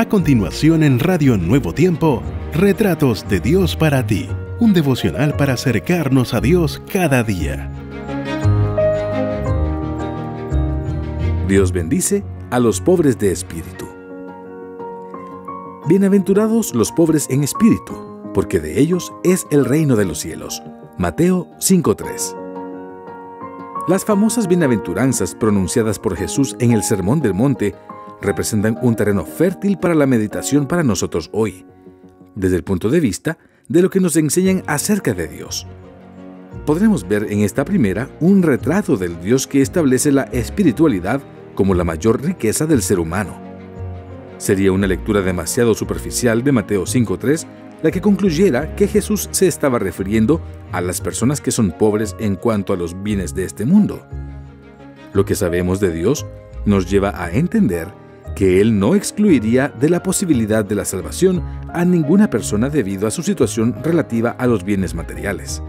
A continuación en Radio Nuevo Tiempo, Retratos de Dios para ti, un devocional para acercarnos a Dios cada día. Dios bendice a los pobres de espíritu. Bienaventurados los pobres en espíritu, porque de ellos es el reino de los cielos. Mateo 5.3 Las famosas bienaventuranzas pronunciadas por Jesús en el Sermón del Monte representan un terreno fértil para la meditación para nosotros hoy, desde el punto de vista de lo que nos enseñan acerca de Dios. Podremos ver en esta primera un retrato del Dios que establece la espiritualidad como la mayor riqueza del ser humano. Sería una lectura demasiado superficial de Mateo 5.3 la que concluyera que Jesús se estaba refiriendo a las personas que son pobres en cuanto a los bienes de este mundo. Lo que sabemos de Dios nos lleva a entender que Él no excluiría de la posibilidad de la salvación a ninguna persona debido a su situación relativa a los bienes materiales.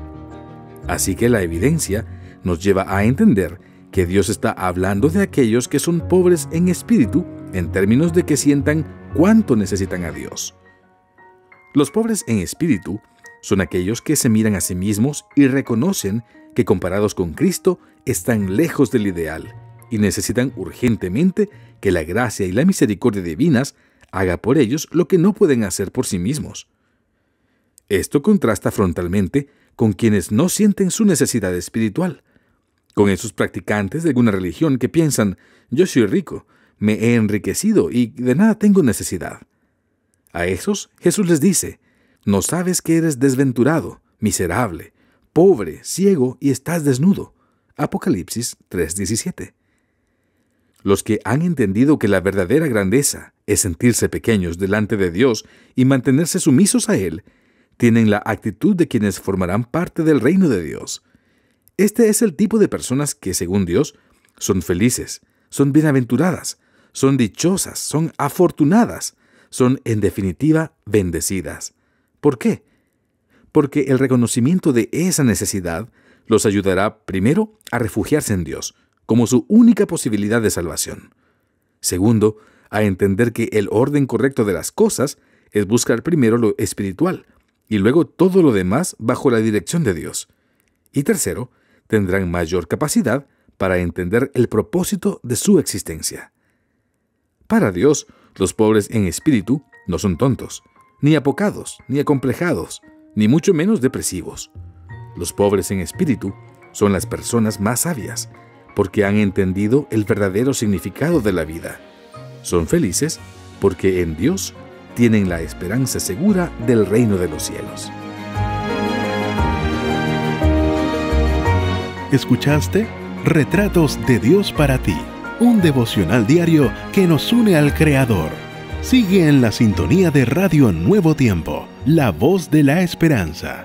Así que la evidencia nos lleva a entender que Dios está hablando de aquellos que son pobres en espíritu en términos de que sientan cuánto necesitan a Dios. Los pobres en espíritu son aquellos que se miran a sí mismos y reconocen que comparados con Cristo están lejos del ideal y necesitan urgentemente que la gracia y la misericordia divinas haga por ellos lo que no pueden hacer por sí mismos. Esto contrasta frontalmente con quienes no sienten su necesidad espiritual, con esos practicantes de alguna religión que piensan, yo soy rico, me he enriquecido y de nada tengo necesidad. A esos Jesús les dice, no sabes que eres desventurado, miserable, pobre, ciego y estás desnudo. Apocalipsis 3:17. Los que han entendido que la verdadera grandeza es sentirse pequeños delante de Dios y mantenerse sumisos a Él, tienen la actitud de quienes formarán parte del reino de Dios. Este es el tipo de personas que, según Dios, son felices, son bienaventuradas, son dichosas, son afortunadas, son en definitiva bendecidas. ¿Por qué? Porque el reconocimiento de esa necesidad los ayudará primero a refugiarse en Dios, como su única posibilidad de salvación. Segundo, a entender que el orden correcto de las cosas es buscar primero lo espiritual y luego todo lo demás bajo la dirección de Dios. Y tercero, tendrán mayor capacidad para entender el propósito de su existencia. Para Dios, los pobres en espíritu no son tontos, ni apocados, ni acomplejados, ni mucho menos depresivos. Los pobres en espíritu son las personas más sabias, porque han entendido el verdadero significado de la vida. Son felices porque en Dios tienen la esperanza segura del reino de los cielos. ¿Escuchaste? Retratos de Dios para ti, un devocional diario que nos une al Creador. Sigue en la sintonía de Radio Nuevo Tiempo, la voz de la esperanza.